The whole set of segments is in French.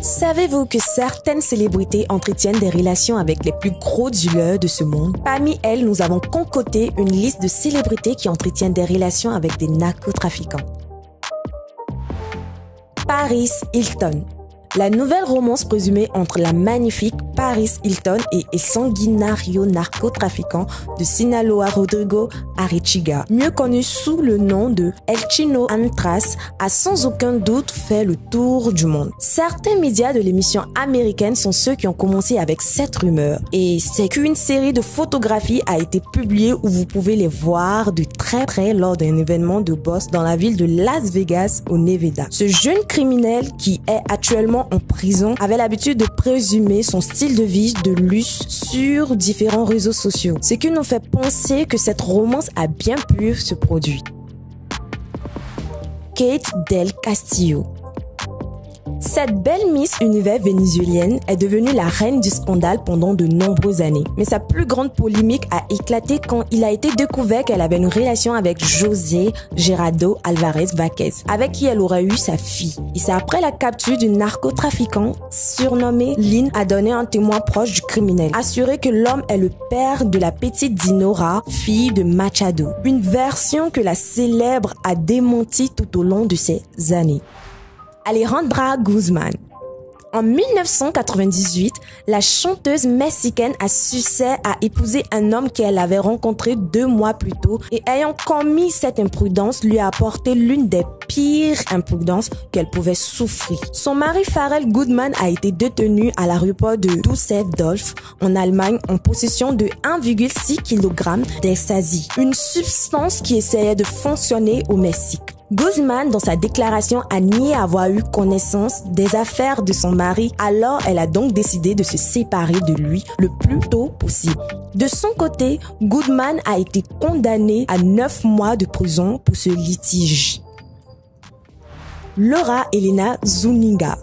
Savez-vous que certaines célébrités entretiennent des relations avec les plus gros dealers de ce monde? Parmi elles, nous avons concocté une liste de célébrités qui entretiennent des relations avec des narcotrafiquants. Paris Hilton. La nouvelle romance présumée entre la magnifique Paris Hilton et le sanguinario narcotrafiquant de Sinaloa Rodrigo Arechiga, mieux connu sous le nom de El Chino Antras, a sans aucun doute fait le tour du monde. Certains médias de l'émission américaine sont ceux qui ont commencé avec cette rumeur et c'est qu'une série de photographies a été publiée où vous pouvez les voir de très près lors d'un événement de boss dans la ville de Las Vegas au Nevada. Ce jeune criminel qui est actuellement en prison avait l'habitude de présumer son style de vie de luxe sur différents réseaux sociaux, ce qui nous fait penser que cette romance a bien pu se produire. Kate Del Castillo cette belle Miss Univers vénézuélienne est devenue la reine du scandale pendant de nombreuses années. Mais sa plus grande polémique a éclaté quand il a été découvert qu'elle avait une relation avec José Gerardo Alvarez Vaquez, avec qui elle aurait eu sa fille. Et c'est après la capture du narcotrafiquant surnommé Lynn a donné un témoin proche du criminel, assuré que l'homme est le père de la petite Dinora, fille de Machado. Une version que la célèbre a démenti tout au long de ces années. Alejandra Guzman. En 1998, la chanteuse mexicaine a succès à épouser un homme qu'elle avait rencontré deux mois plus tôt et ayant commis cette imprudence lui a apporté l'une des pires imprudences qu'elle pouvait souffrir. Son mari Pharrell Goodman a été détenu à l'aéroport de Düsseldorf en Allemagne en possession de 1,6 kg d'ecstasy, une substance qui essayait de fonctionner au Mexique. Guzman, dans sa déclaration, a nié avoir eu connaissance des affaires de son mari, alors elle a donc décidé de se séparer de lui le plus tôt possible. De son côté, Goodman a été condamné à 9 mois de prison pour ce litige. Laura Elena Zuniga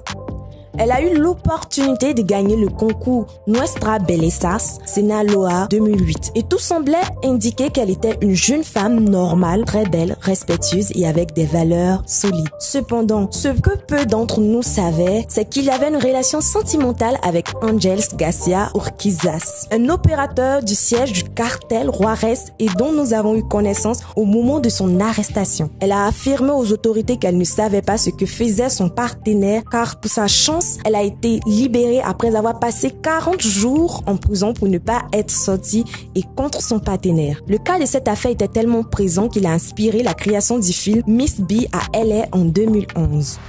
elle a eu l'opportunité de gagner le concours Nuestra Bellezas Sinaloa 2008 et tout semblait indiquer qu'elle était une jeune femme normale, très belle, respectueuse et avec des valeurs solides. Cependant, ce que peu d'entre nous savaient, c'est qu'il avait une relation sentimentale avec Angels Garcia Urquizas, un opérateur du siège du cartel Juarez et dont nous avons eu connaissance au moment de son arrestation. Elle a affirmé aux autorités qu'elle ne savait pas ce que faisait son partenaire car pour sa chance elle a été libérée après avoir passé 40 jours en prison pour ne pas être sortie et contre son partenaire. Le cas de cette affaire était tellement présent qu'il a inspiré la création du film Miss B à LA en 2011.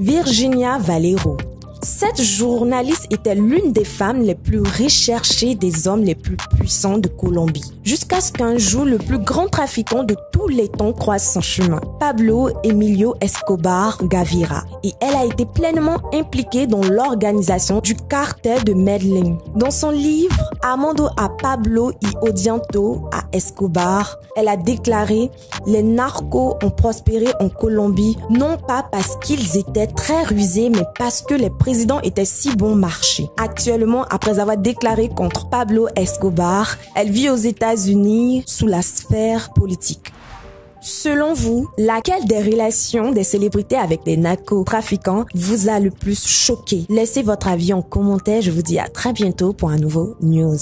Virginia Valero cette journaliste était l'une des femmes les plus recherchées des hommes les plus puissants de Colombie. Jusqu'à ce qu'un jour, le plus grand trafiquant de tous les temps croise son chemin, Pablo Emilio Escobar Gavira. Et elle a été pleinement impliquée dans l'organisation du cartel de Medellín. Dans son livre Amando a Pablo y Odianto a Escobar, elle a déclaré Les narcos ont prospéré en Colombie non pas parce qu'ils étaient très rusés, mais parce que les président était si bon marché. Actuellement, après avoir déclaré contre Pablo Escobar, elle vit aux États-Unis sous la sphère politique. Selon vous, laquelle des relations des célébrités avec des narcotrafiquants vous a le plus choqué? Laissez votre avis en commentaire. Je vous dis à très bientôt pour un nouveau news.